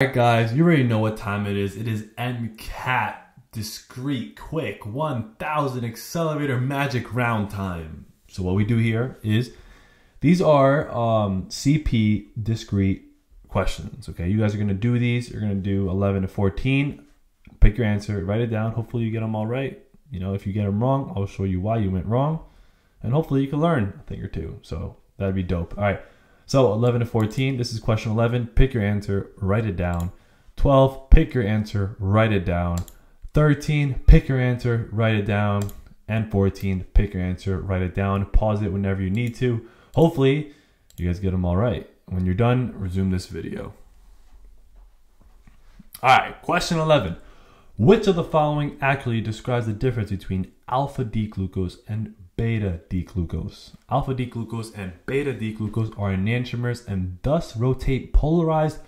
Alright guys, you already know what time it is. It is MCAT discrete quick 1000 accelerator magic round time. So what we do here is these are um, CP discrete questions. Okay, you guys are gonna do these. You're gonna do 11 to 14. Pick your answer, write it down. Hopefully you get them all right. You know, if you get them wrong, I'll show you why you went wrong, and hopefully you can learn a thing or two. So that'd be dope. All right. So 11 to 14, this is question 11. Pick your answer, write it down. 12, pick your answer, write it down. 13, pick your answer, write it down. And 14, pick your answer, write it down. Pause it whenever you need to. Hopefully, you guys get them all right. When you're done, resume this video. All right, question 11. Which of the following accurately describes the difference between alpha D glucose and beta D glucose. Alpha D glucose and beta D glucose are enantiomers and thus rotate polarized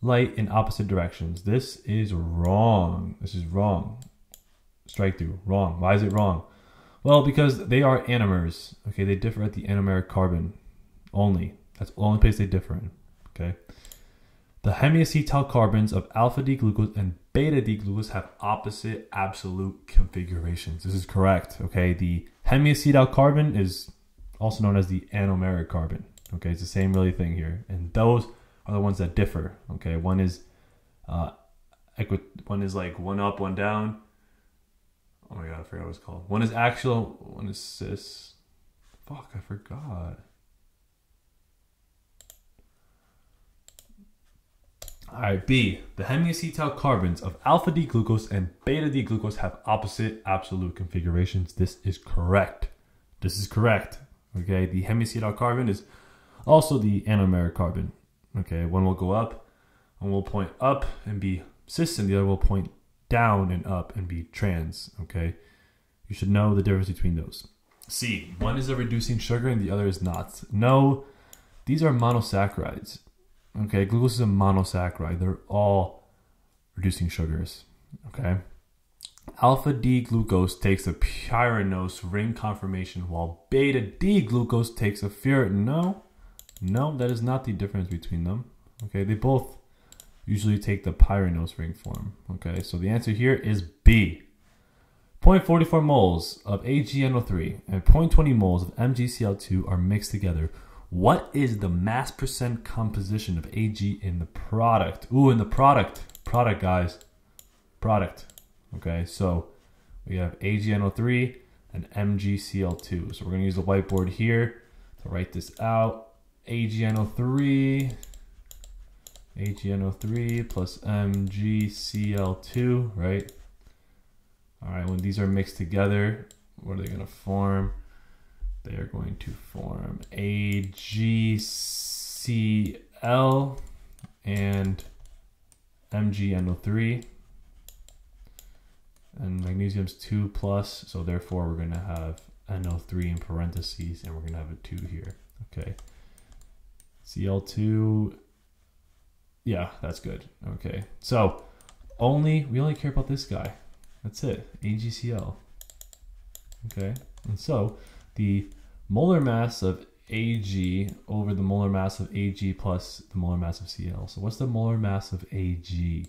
light in opposite directions. This is wrong. This is wrong. Strike through. Wrong. Why is it wrong? Well, because they are anomers. Okay, they differ at the anomeric carbon only. That's the only place they differ in. Okay. The hemiacetal carbons of alpha D glucose and beta D glucose have opposite absolute configurations. This is correct. Okay. The hemiacetal carbon is also known as the anomeric carbon. Okay. It's the same really thing here. And those are the ones that differ. Okay. One is, uh, one is like one up, one down. Oh my God. I forgot what it's called. One is axial, one is cis. Fuck. I forgot. All right, B. The hemiacetal carbons of alpha D glucose and beta D glucose have opposite absolute configurations. This is correct. This is correct. Okay, the hemiacetal carbon is also the anomeric carbon. Okay, one will go up, one will point up and be cis, and the other will point down and up and be trans. Okay, you should know the difference between those. C. One is a reducing sugar and the other is not. No, these are monosaccharides. Okay, glucose is a monosaccharide. They're all reducing sugars. Okay. Alpha D glucose takes a pyranose ring conformation while beta D glucose takes a furan. No, no, that is not the difference between them. Okay, they both usually take the pyranose ring form. Okay, so the answer here is B. 0.44 moles of AgNO3 and 0.20 moles of MgCl2 are mixed together what is the mass percent composition of Ag in the product? Ooh, in the product. Product, guys. Product. Okay, so we have AgNO3 and MgCl2. So we're going to use the whiteboard here to write this out. AgNO3, AgNO3 plus MgCl2, right? All right, when these are mixed together, what are they going to form? They are going to form AgCl and MgNO3 and magnesium's 2 plus so therefore we're going to have NO3 in parentheses and we're going to have a 2 here. Okay. Cl2 yeah that's good. Okay. So only we only care about this guy. That's it. AgCl okay. And so the molar mass of Ag over the molar mass of Ag plus the molar mass of Cl. So what's the molar mass of Ag?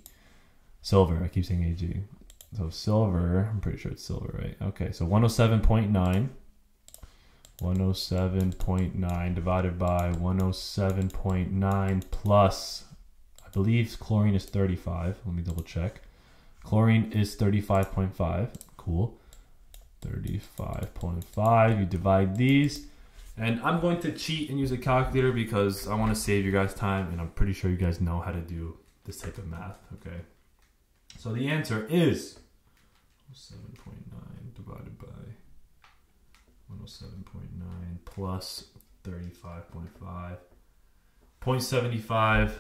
Silver, I keep saying Ag. So silver, I'm pretty sure it's silver, right? Okay, so 107.9. 107.9 divided by 107.9 plus, I believe chlorine is 35. Let me double check. Chlorine is 35.5. Cool. 35.5. You divide these. And I'm going to cheat and use a calculator because I want to save you guys time and I'm pretty sure you guys know how to do this type of math, okay? So the answer is 7.9 divided by 107.9 plus 35.5. 0.75.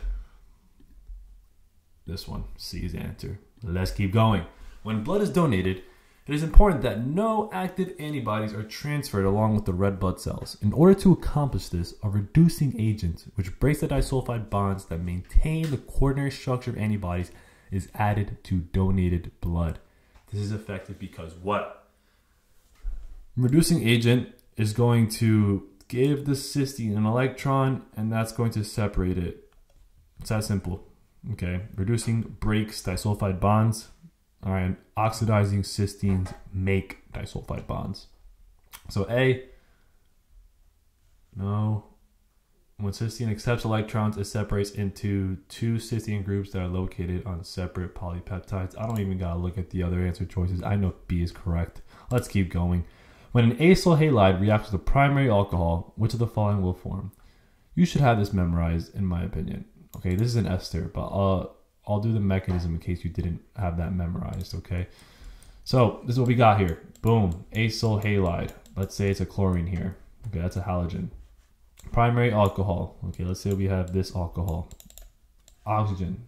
This one, C is the answer. Let's keep going. When blood is donated, it is important that no active antibodies are transferred along with the red blood cells. In order to accomplish this, a reducing agent, which breaks the disulfide bonds that maintain the coordinate structure of antibodies, is added to donated blood. This is effective because what? Reducing agent is going to give the cysteine an electron and that's going to separate it. It's that simple. Okay, reducing breaks disulfide bonds. All right, oxidizing cysteines make disulfide bonds. So A, no. When cysteine accepts electrons, it separates into two cysteine groups that are located on separate polypeptides. I don't even gotta look at the other answer choices. I know B is correct. Let's keep going. When an acyl halide reacts with a primary alcohol, which of the following will form? You should have this memorized, in my opinion. Okay, this is an ester, but uh, I'll do the mechanism in case you didn't have that memorized. Okay, so this is what we got here. Boom, acyl halide. Let's say it's a chlorine here. Okay, that's a halogen. Primary alcohol. Okay, let's say we have this alcohol. Oxygen.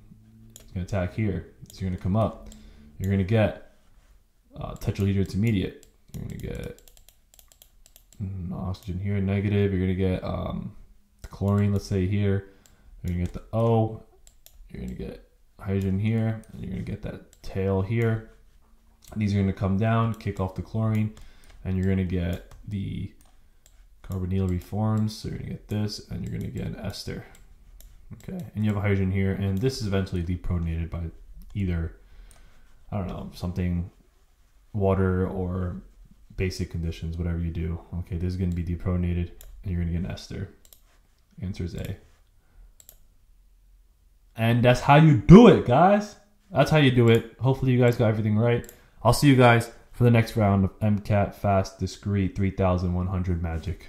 It's gonna attack here. So you're gonna come up. You're gonna get uh, tetrahedral intermediate. You're gonna get mm, oxygen here, negative. You're gonna get um, chlorine, let's say here. You're gonna get the O. You're gonna get hydrogen here, and you're gonna get that tail here. These are gonna come down, kick off the chlorine, and you're gonna get the carbonyl reforms. So you're gonna get this, and you're gonna get an ester. Okay, and you have a hydrogen here, and this is eventually deprotonated by either I don't know something water or basic conditions, whatever you do. Okay, this is to be deprotonated and you're to get an ester. Answer is A. And that's how you do it, guys. That's how you do it. Hopefully, you guys got everything right. I'll see you guys for the next round of MCAT Fast Discrete 3100 Magic.